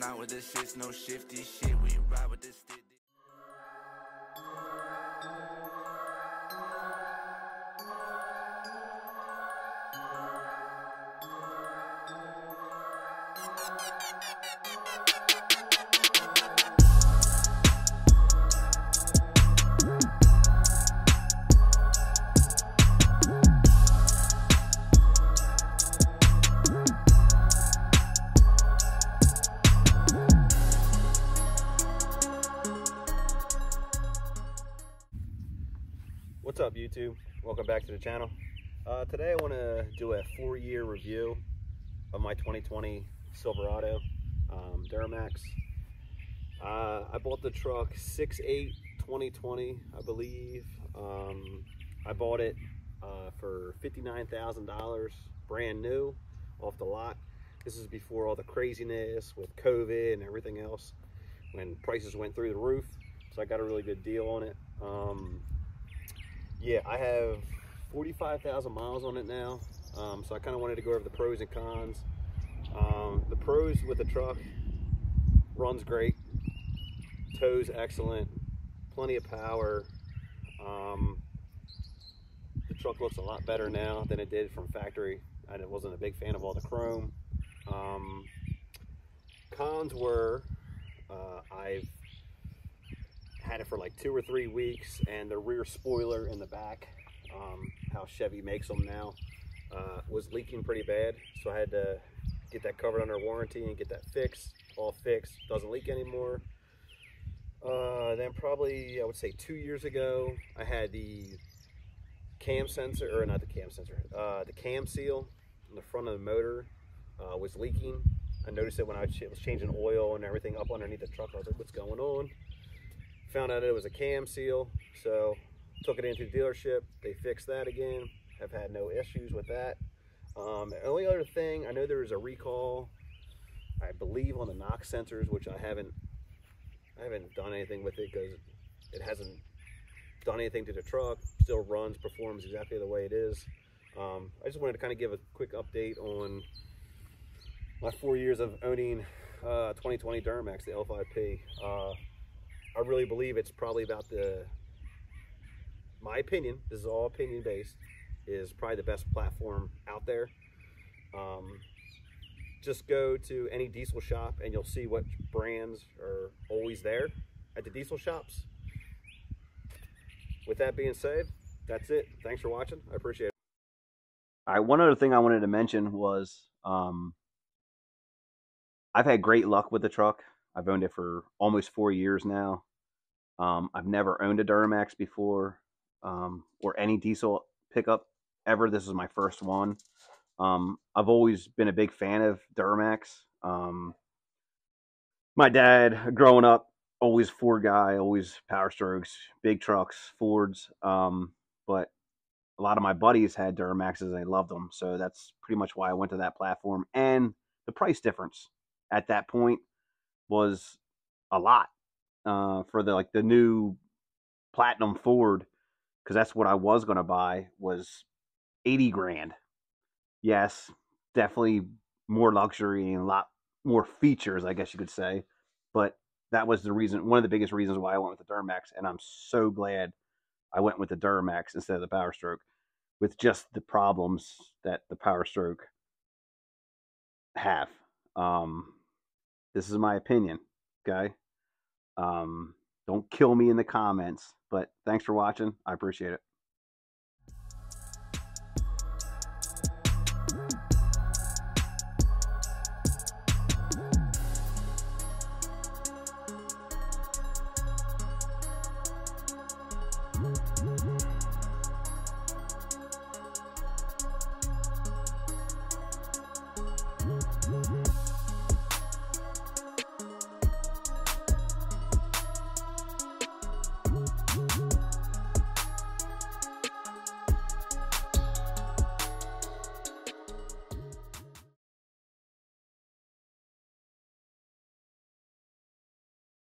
not with the shits, no shifty shit. We ride with this stick. What's up YouTube? Welcome back to the channel. Uh, today I want to do a four-year review of my 2020 Silverado um, Duramax. Uh, I bought the truck 6-8-2020 I believe. Um, I bought it uh, for $59,000 brand new off the lot. This is before all the craziness with COVID and everything else when prices went through the roof. So I got a really good deal on it. Um, yeah, I have 45,000 miles on it now. Um, so I kind of wanted to go over the pros and cons. Um, the pros with the truck, runs great, tows excellent, plenty of power. Um, the truck looks a lot better now than it did from factory. I wasn't a big fan of all the chrome. Um, cons were uh, I've had it for like two or three weeks and the rear spoiler in the back um, how Chevy makes them now uh, was leaking pretty bad. So I had to get that covered under warranty and get that fixed all fixed. Doesn't leak anymore. Uh, then probably I would say two years ago I had the cam sensor or not the cam sensor uh, the cam seal in the front of the motor uh, was leaking. I noticed it when I was changing oil and everything up underneath the truck. I was like what's going on found out it was a cam seal so took it into the dealership. They fixed that again. Have had no issues with that. Um, the only other thing i know there was a recall i believe on the NOx sensors which i haven't i haven't done anything with it because it hasn't done anything to the truck. Still runs performs exactly the way it is. Um, i just wanted to kind of give a quick update on my four years of owning uh, 2020 Duramax, the L5P. Uh, I really believe it's probably about the, my opinion, this is all opinion based, is probably the best platform out there. Um, just go to any diesel shop and you'll see what brands are always there at the diesel shops. With that being said, that's it. Thanks for watching. I appreciate it. All right, one other thing I wanted to mention was um, I've had great luck with the truck. I've owned it for almost four years now. Um, I've never owned a Duramax before um, or any diesel pickup ever. This is my first one. Um, I've always been a big fan of Duramax. Um, my dad, growing up, always Ford guy, always Power Strokes, big trucks, Fords. Um, but a lot of my buddies had Duramaxes and they loved them. So that's pretty much why I went to that platform. And the price difference at that point was a lot uh, for the like the new platinum Ford because that's what I was going to buy was 80 grand. Yes, definitely more luxury and a lot more features, I guess you could say. But that was the reason, one of the biggest reasons why I went with the Duramax. And I'm so glad I went with the Duramax instead of the Power Stroke with just the problems that the Power Stroke have. Um, this is my opinion, okay? Um, don't kill me in the comments, but thanks for watching. I appreciate it.